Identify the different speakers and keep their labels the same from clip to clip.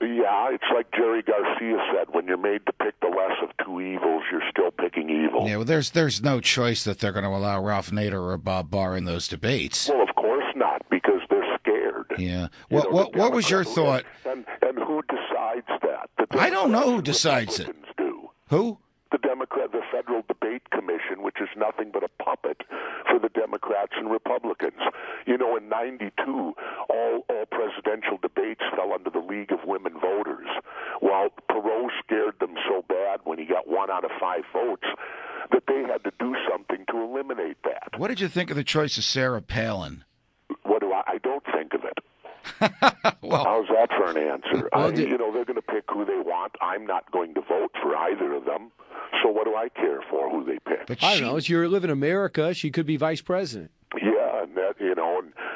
Speaker 1: yeah, it's like Jerry Garcia said: when you're made to pick the less of two evils, you're still picking evil.
Speaker 2: Yeah, well, there's there's no choice that they're going to allow Ralph Nader or Bob Barr in those debates.
Speaker 1: Well, of course not, because they're scared.
Speaker 2: Yeah.
Speaker 1: You
Speaker 2: What
Speaker 1: know,
Speaker 2: what was your thought?
Speaker 1: And and who decides that?
Speaker 2: I don't know who decides it.
Speaker 1: Do
Speaker 2: Who?
Speaker 1: the Democrat, the Federal Debate Commission, which is nothing but a puppet for the Democrats and Republicans. You know, in '92, all all presidential debates fell under the League of Women Voters. While Perot scared them so bad when he got one out of five votes that they had to do something to eliminate that.
Speaker 2: What did you think of the choice of Sarah Palin?
Speaker 1: What do I? I don't think of it.
Speaker 2: Well,
Speaker 1: How's that for an answer?
Speaker 3: Well,
Speaker 1: I,
Speaker 3: did-
Speaker 1: you know, they're going to pick who they want. I'm not going to vote for either of them. So what do I care for who they pick?
Speaker 2: but
Speaker 3: I don't know. As you live in America, she could be vice president.
Speaker 1: Yeah, and that you know, and with a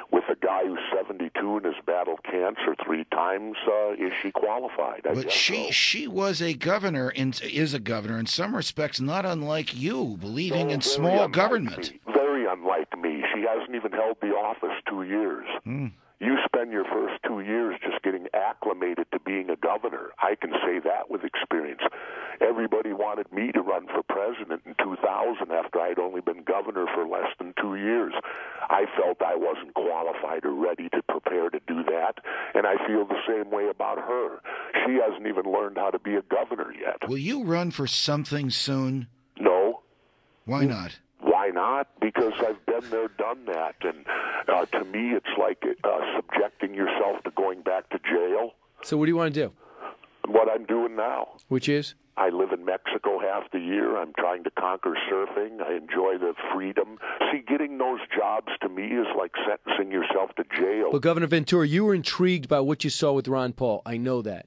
Speaker 1: guy who's 72 and has battled cancer three times, uh, is she qualified? I
Speaker 2: But she
Speaker 1: so.
Speaker 2: she was a governor and is a governor in some respects, not unlike you, believing
Speaker 1: Oh,
Speaker 2: in small government.
Speaker 1: me. Very unlike me. She hasn't even held the office two years.
Speaker 2: Hmm.
Speaker 1: You spend your first two years just getting acclimated to being a governor. I can say that with experience. Everybody wanted me to run for president in 2000 after I'd only been governor for less than two years. I felt I wasn't qualified or ready to prepare to do that, and I feel the same way about her. She hasn't even learned how to be a governor yet.
Speaker 2: Will you run for something soon?
Speaker 1: No,
Speaker 2: Why not?
Speaker 1: why not? Because I've been there, done that, and uh, to me, it's like uh, subjecting yourself to going back to jail.
Speaker 3: So what do you want to do?
Speaker 1: What I'm doing now.
Speaker 3: Which is?
Speaker 1: I live in Mexico half the year. I'm trying to conquer surfing. I enjoy the freedom. See, getting those jobs to me is like sentencing yourself to jail.
Speaker 3: Well, Governor Ventura, you were intrigued by what you saw with Ron Paul. I know that.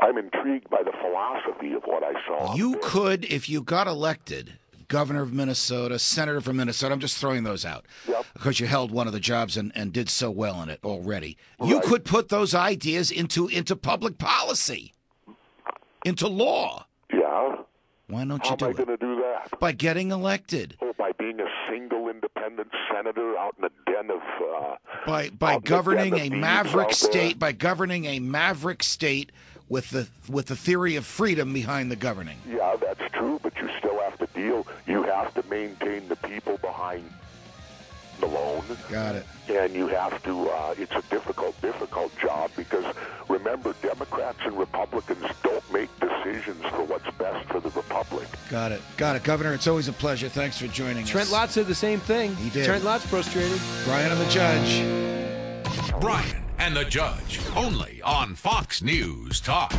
Speaker 1: I'm intrigued by the philosophy of what I saw.
Speaker 2: You
Speaker 1: there.
Speaker 2: could, if you got elected, governor of Minnesota, senator from Minnesota. I'm just throwing those out
Speaker 1: Yep.
Speaker 2: because you held one of the jobs and, and did so well in it already. You could put those ideas into into public policy, into law. Why don't
Speaker 1: How
Speaker 2: you
Speaker 1: am
Speaker 2: do
Speaker 1: I
Speaker 2: it
Speaker 1: going to do that?
Speaker 2: by getting elected?
Speaker 1: Oh, by being a single independent senator out in a den of. Uh,
Speaker 2: by by
Speaker 1: the
Speaker 2: governing a maverick state by governing a maverick state with the with the theory of freedom behind the governing.
Speaker 1: Yeah, that's true, but you still have to deal. You have to maintain the people behind the loan,
Speaker 2: Got it.
Speaker 1: and you have to. Uh, it's a difficult
Speaker 2: Got it. Got it. Governor, it's always a pleasure. Thanks for joining
Speaker 3: Trent
Speaker 2: us.
Speaker 3: Trent Lott said the same thing.
Speaker 2: He did.
Speaker 3: Trent Lott's frustrated.
Speaker 2: Brian and the judge.
Speaker 4: Brian and the Judge, only on Fox News Talk.